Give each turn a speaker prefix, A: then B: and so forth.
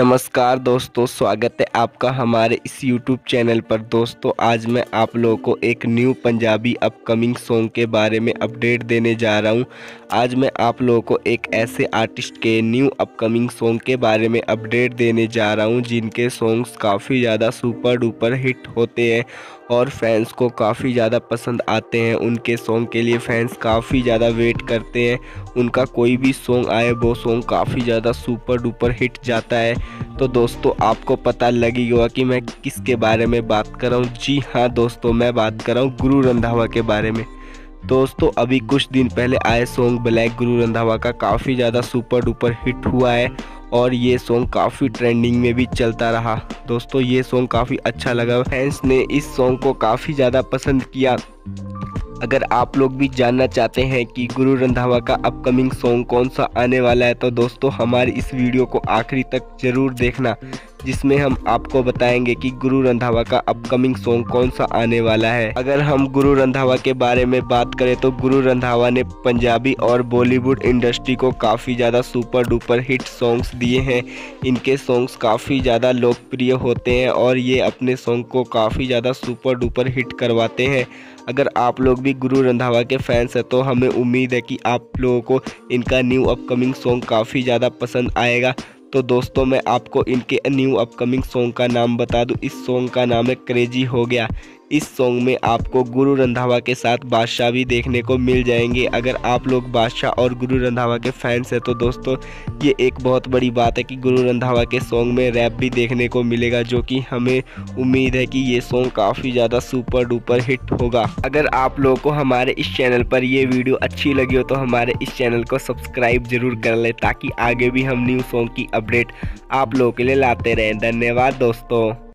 A: नमस्कार दोस्तों, स्वागत है आपका हमारे इस YouTube चैनल पर। दोस्तों, आज मैं आप लोगों को एक न्यू पंजाबी अपकमिंग सॉन्ग के बारे में अपडेट देने जा रहा हूँ। आज मैं आप लोगों को एक ऐसे आर्टिस्ट के न्यू अपकमिंग सॉन्ग के बारे में अपडेट देने जा रहा हूँ, जिनके सॉन्ग्स काफ़ी ज़्यादा सुपर डुपर हिट होते हैं और फैंस को काफ़ी ज़्यादा पसंद आते हैं। उनके सॉन्ग के लिए फैंस काफ़ी ज़्यादा वेट करते हैं उनका कोई भी सॉन्ग आए, वो सॉन्ग काफ़ी ज़्यादा सुपर डुपर हिट जाता है। तो दोस्तों, आपको पता लगी होगा कि मैं किसके बारे में बात कर रहा हूँ। जी हाँ दोस्तों, मैं बात कर रहा हूँ गुरु रंधावा के बारे में। दोस्तों, अभी कुछ दिन पहले आए सॉन्ग ब्लैक गुरु रंधावा का काफ़ी ज़्यादा सुपर डुपर हिट हुआ है और ये सॉन्ग काफ़ी ट्रेंडिंग में भी चलता रहा। दोस्तों, ये सॉन्ग काफ़ी अच्छा लगा। फैंस ने इस सॉन्ग को काफ़ी ज़्यादा पसंद किया। अगर आप लोग भी जानना चाहते हैं कि गुरु रंधावा का अपकमिंग सॉन्ग कौन सा आने वाला है तो दोस्तों, हमारी इस वीडियो को आखिरी तक ज़रूर देखना। जिसमें हम आपको बताएँगे कि गुरु रंधावा का अपकमिंग सॉन्ग कौन सा आने वाला है। अगर हम गुरु रंधावा के बारे में बात करें तो गुरु रंधावा ने पंजाबी और बॉलीवुड इंडस्ट्री को काफ़ी ज़्यादा सुपर डुपर हिट सॉन्ग्स दिए हैं। इनके सॉन्ग्स काफ़ी ज़्यादा लोकप्रिय होते हैं और ये अपने सॉन्ग को काफ़ी ज़्यादा सुपर डुपर हिट करवाते हैं। अगर आप लोग भी गुरु रंधावा के फैंस हैं तो हमें उम्मीद है कि आप लोगों को इनका न्यू अपकमिंग सॉन्ग काफ़ी ज़्यादा पसंद आएगा। तो दोस्तों, मैं आपको इनके न्यू अपकमिंग सॉन्ग का नाम बता दूँ। इस सॉन्ग का नाम है क्रेजी हो गया। इस सॉन्ग में आपको गुरु रंधावा के साथ बादशाह भी देखने को मिल जाएँगे। अगर आप लोग बादशाह और गुरु रंधावा के फैंस हैं तो दोस्तों, ये एक बहुत बड़ी बात है कि गुरु रंधावा के सॉन्ग में रैप भी देखने को मिलेगा, जो कि हमें उम्मीद है कि ये सॉन्ग काफ़ी ज़्यादा सुपर डुपर हिट होगा। अगर आप लोगों को हमारे इस चैनल पर ये वीडियो अच्छी लगी हो तो हमारे इस चैनल को सब्सक्राइब ज़रूर कर लें, ताकि आगे भी हम न्यू सॉन्ग की अपडेट आप लोगों के लिए लाते रहें। धन्यवाद दोस्तों।